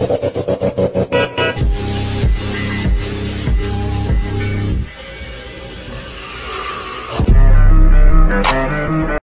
you